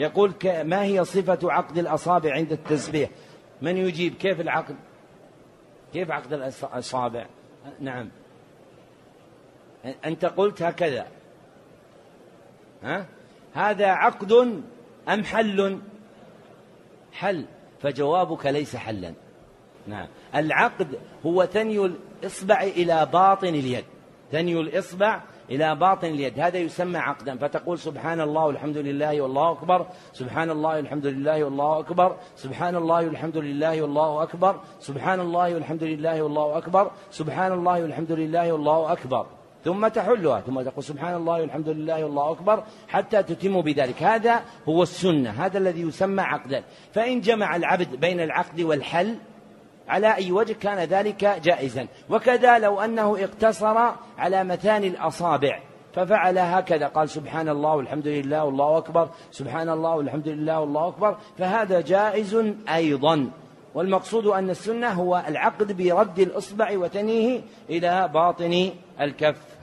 يقول ما هي صفة عقد الأصابع عند التسبيح؟ من يجيب؟ كيف العقد؟ كيف عقد الأصابع؟ نعم. أنت قلت هكذا. ها؟ هذا عقد أم حل؟ حل. فجوابك ليس حلا. نعم. العقد هو ثني الإصبع إلى باطن اليد. ثني الإصبع إلى باطن اليد. هذا يسمى عقدا. فتقول سبحان الله والحمد لله والله أكبر سبحان الله والحمد لله والله أكبر سبحان الله والحمد لله والله أكبر سبحان الله والحمد لله والله أكبر سبحان الله والحمد لله والله أكبر. ثم تحلها ثم تقول سبحان الله والحمد لله والله أكبر حتى تتم بذلك. هذا هو السنة هذا الذي يسمى عقدا. فإن جمع العبد بين العقد والحل على أي وجه كان ذلك جائزا. وكذا لو أنه اقتصر على مثاني الأصابع ففعل هكذا. قال سبحان الله والحمد لله والله أكبر سبحان الله والحمد لله والله أكبر. فهذا جائز أيضا. والمقصود أن السنة هو العقد برد الإصبع وتنيه إلى باطن الكف.